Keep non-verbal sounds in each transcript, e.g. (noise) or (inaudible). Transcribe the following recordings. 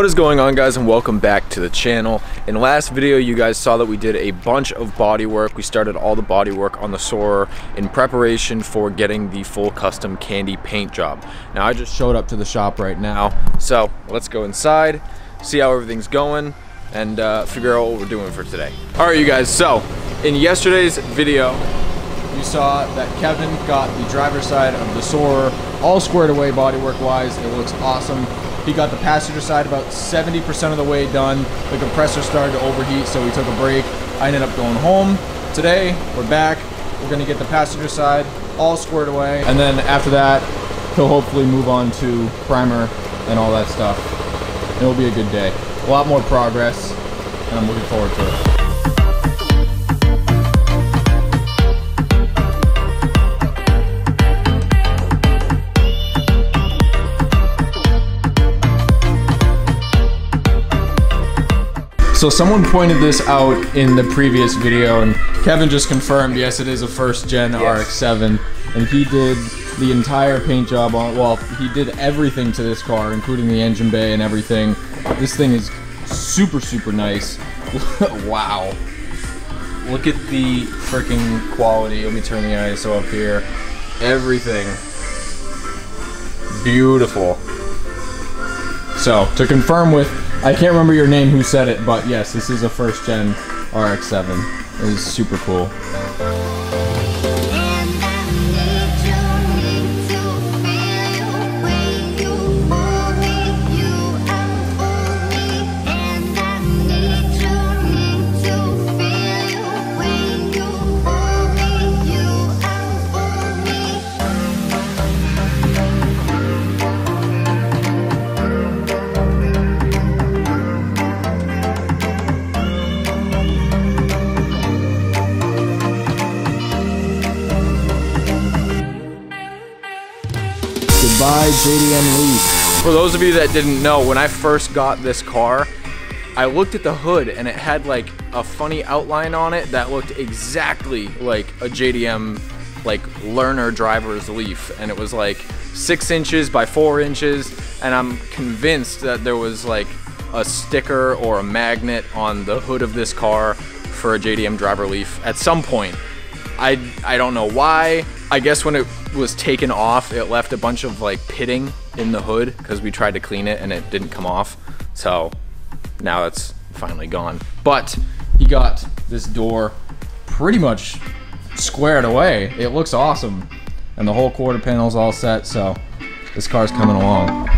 What is going on guys and welcome back to the channel. In the last video you guys saw that we did a bunch of body work. We started all the body work on the Soarer in preparation for getting the full custom candy paint job. Now I just showed up to the shop right now so let's go inside, see how everything's going and uh, figure out what we're doing for today. Alright you guys, so in yesterday's video you saw that Kevin got the driver's side of the Soarer all squared away bodywork wise. It looks awesome. He got the passenger side about 70% of the way done. The compressor started to overheat, so we took a break. I ended up going home. Today, we're back. We're gonna get the passenger side all squared away. And then after that, he'll hopefully move on to primer and all that stuff. It'll be a good day. A lot more progress, and I'm looking forward to it. So someone pointed this out in the previous video, and Kevin just confirmed, yes, it is a first gen yes. RX-7, and he did the entire paint job on, well, he did everything to this car, including the engine bay and everything. This thing is super, super nice. (laughs) wow. Look at the freaking quality. Let me turn the ISO up here. Everything. Beautiful. So, to confirm with I can't remember your name who said it, but yes, this is a first gen RX-7. It is super cool. JDM Leaf. For those of you that didn't know, when I first got this car, I looked at the hood and it had like a funny outline on it that looked exactly like a JDM like learner driver's leaf and it was like six inches by four inches and I'm convinced that there was like a sticker or a magnet on the hood of this car for a JDM driver leaf at some point. I, I don't know why. I guess when it was taken off, it left a bunch of like pitting in the hood because we tried to clean it and it didn't come off. So now it's finally gone. But he got this door pretty much squared away. It looks awesome. And the whole quarter panel's all set, so this car's coming along.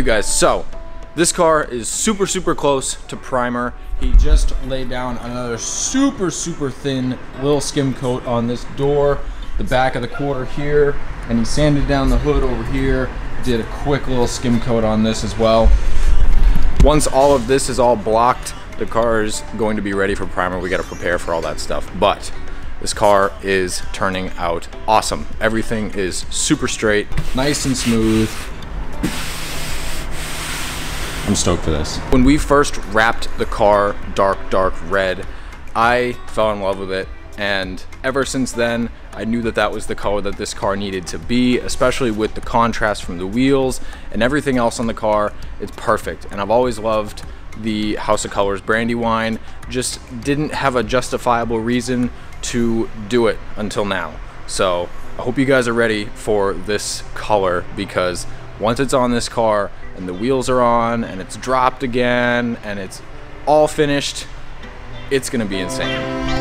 You guys? So, this car is super, super close to primer. He just laid down another super, super thin little skim coat on this door, the back of the quarter here, and he sanded down the hood over here, did a quick little skim coat on this as well. Once all of this is all blocked, the car is going to be ready for primer. We got to prepare for all that stuff. But this car is turning out awesome. Everything is super straight, nice and smooth. I'm stoked for this. When we first wrapped the car dark, dark red, I fell in love with it. And ever since then, I knew that that was the color that this car needed to be, especially with the contrast from the wheels and everything else on the car. It's perfect. And I've always loved the House of Kolor's Brandywine. Just didn't have a justifiable reason to do it until now. So I hope you guys are ready for this color because once it's on this car, and the wheels are on and it's dropped again and it's all finished, it's gonna be insane.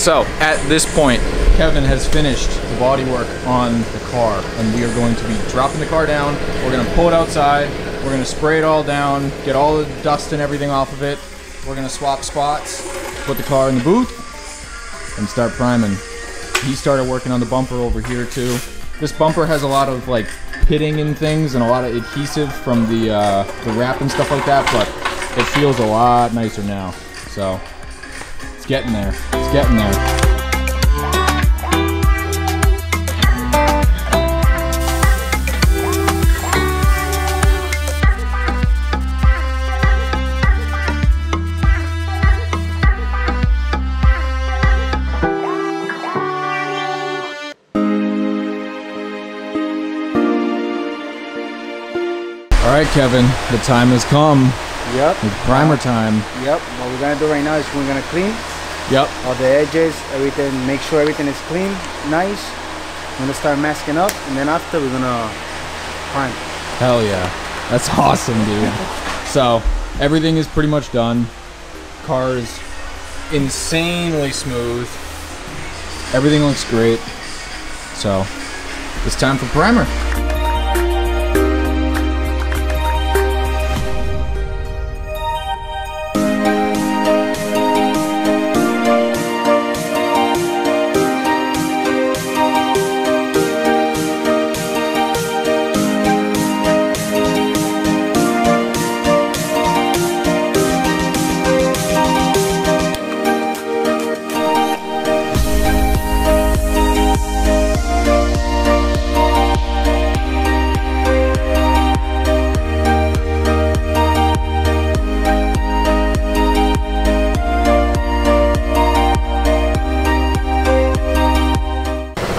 So at this point, Kevin has finished the body work on the car and we are going to be dropping the car down. We're gonna pull it outside. We're gonna spray it all down, get all the dust and everything off of it. We're gonna swap spots, put the car in the booth, and start priming. He started working on the bumper over here too. This bumper has a lot of like pitting and things and a lot of adhesive from the uh, the wrap and stuff like that, but it feels a lot nicer now. So getting there. It's getting there. All right, Kevin, the time has come. Yep. It's primer time. Yep. What we're gonna do right now is we're gonna clean Yep. all the edges, everything, make sure everything is clean, nice. We're gonna start masking up, and then after we're gonna prime. Hell yeah. That's (laughs) awesome, dude. so, everything is pretty much done. Car is insanely smooth. Everything looks great. So, it's time for primer.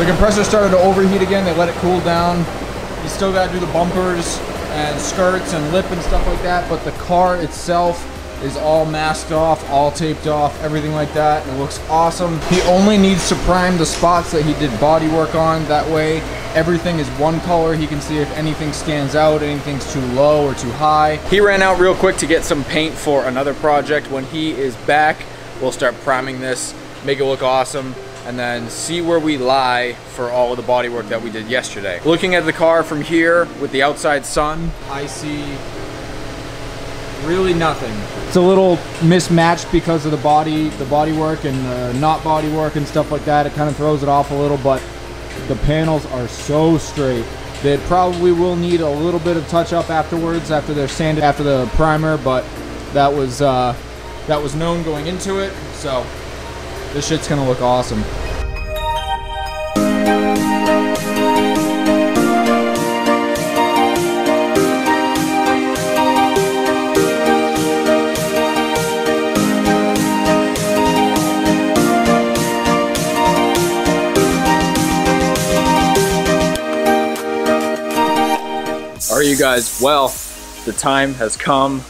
The compressor started to overheat again. They let it cool down. You still got to do the bumpers and skirts and lip and stuff like that, but the car itself is all masked off, all taped off, everything like that. It looks awesome. He only needs to prime the spots that he did body work on. That way, everything is one color. He can see if anything stands out, anything's too low or too high. He ran out real quick to get some paint for another project. When he is back, we'll start priming this, make it look awesome and then see where we lie for all of the body work that we did yesterday. Looking at the car from here with the outside sun, I see really nothing. It's a little mismatched because of the body, the body work and the not body work and stuff like that. It kind of throws it off a little, but the panels are so straight. They probably will need a little bit of touch up afterwards after they're sanded after the primer, but that was uh, that was known going into it. So this shit's gonna look awesome. Right, you guys. Well, the time has come.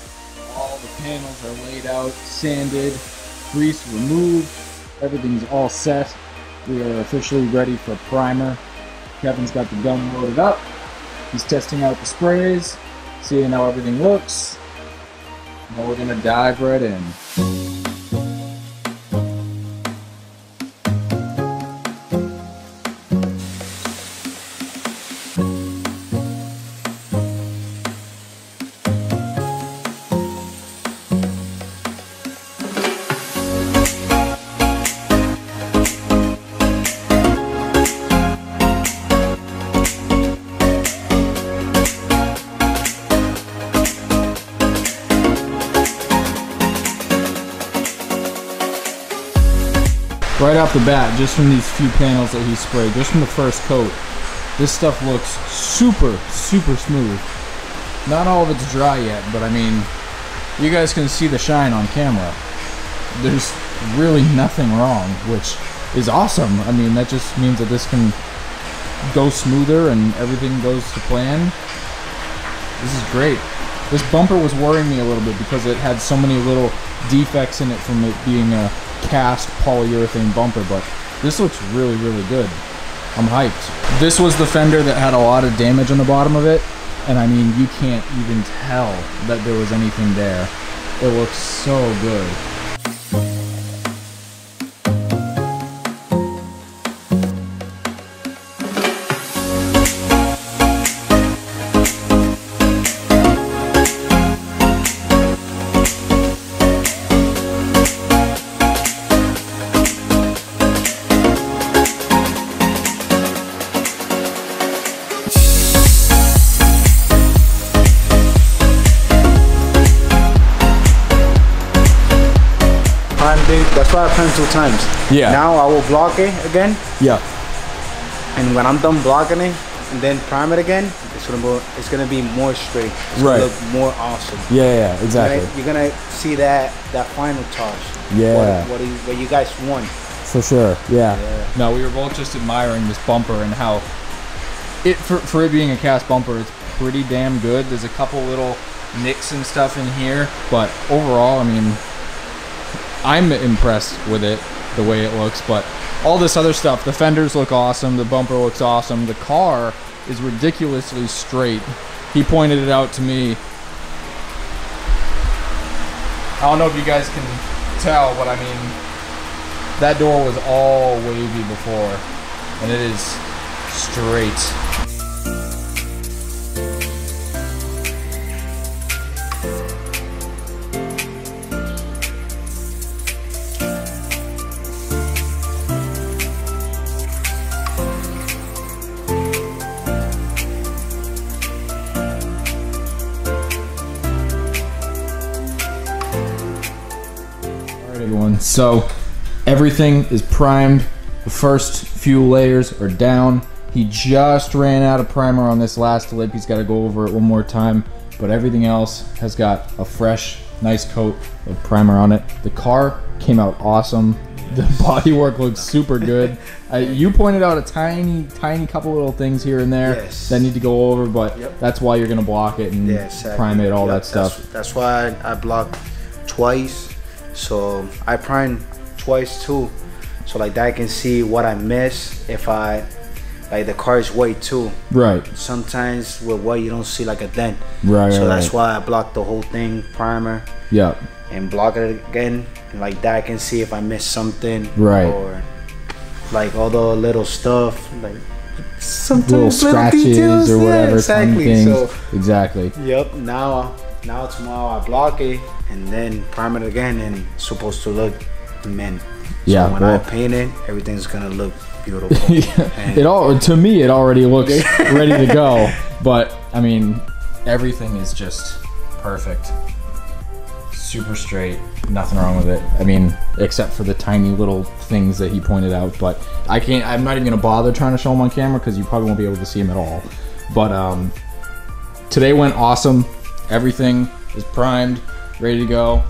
All the panels are laid out, sanded, grease removed. Everything's all set. We are officially ready for primer. Kevin's got the gun loaded up. He's testing out the sprays, seeing how everything looks. Now we're gonna dive right in. Right off the bat, just from these few panels that he sprayed, just from the first coat, this stuff looks super, super smooth. Not all of it's dry yet, but I mean, you guys can see the shine on camera. There's really nothing wrong, which is awesome. I mean, that just means that this can go smoother and everything goes to plan. This is great. This bumper was worrying me a little bit because it had so many little defects in it from it being a cast polyurethane bumper, but this looks really, really good. I'm hyped. This was the fender that had a lot of damage on the bottom of it, and I mean, you can't even tell that there was anything there. It looks so good. That's why I prime two times. Yeah. Now I will block it again, Yeah. and when I'm done blocking it, and then prime it again, it's gonna go, it's gonna be more straight. It's Right. gonna look more awesome. Yeah, yeah, exactly. Right? You're gonna see that that final touch. Yeah. What, what, you, what you guys want. For sure. Yeah. No, we were both just admiring this bumper and how it for, for it being a cast bumper, it's pretty damn good. There's a couple little nicks and stuff in here, but overall, I mean, I'm impressed with it the way it looks. But all this other stuff, the fenders look awesome, the bumper looks awesome, the car is ridiculously straight. He pointed it out to me. I don't know if you guys can tell, but I mean, that door was all wavy before, and it is straight. So everything is primed. The first few layers are down. He just ran out of primer on this last lip. He's got to go over it one more time. But everything else has got a fresh, nice coat of primer on it. The car came out awesome. (laughs) The bodywork looks super good. (laughs) Uh, you pointed out a tiny, tiny couple little things here and there Yes. that need to go over, but Yep. that's why you're gonna block it and Yeah, exactly. prime it, all Yeah, that stuff. That's, that's why I, I blocked twice. So I prime twice too. So like that I can see what I miss if I like the car is white too. Right. Sometimes with white you don't see like a dent. Right. So right, that's right. why I blocked the whole thing primer Yep. and block it again. And like that I can see if I miss something. Right. Or like all the little stuff like sometimes little scratches details, or yeah, whatever tiny exactly. So exactly. Yep. Now, now tomorrow I block it and then prime it again, and it's supposed to look mint. Yeah, So when well- I paint it, everything's gonna look beautiful. (laughs) And- it all to me it already looks (laughs) ready to go. But I mean, everything is just perfect. Super straight, nothing wrong with it. I mean, except for the tiny little things that he pointed out. But I can't. I'm not even gonna bother trying to show them on camera because you probably won't be able to see them at all. But um, today went awesome. Everything is primed, ready to go.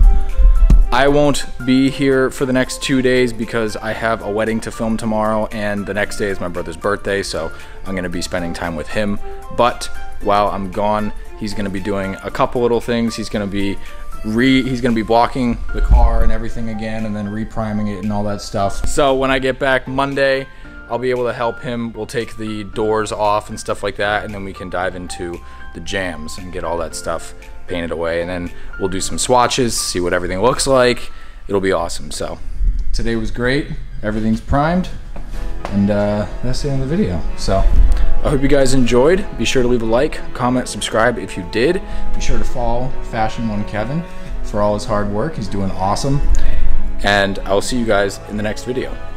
I won't be here for the next two days because I have a wedding to film tomorrow, and the next day is my brother's birthday, so I'm gonna be spending time with him. But while I'm gone, he's gonna be doing a couple little things. He's gonna be re he's gonna be blocking the car and everything again, and then repriming it and all that stuff. So when I get back Monday, I'll be able to help him. We'll take the doors off and stuff like that, and then we can dive into the jams and get all that stuff painted away. And then we'll do some swatches, see what everything looks like. It'll be awesome. So today was great. Everything's primed, and uh, that's the end of the video. So I hope you guys enjoyed. Be sure to leave a like, comment, subscribe if you did. Be sure to follow Fashion One Kevin for all his hard work. He's doing awesome. And I'll see you guys in the next video.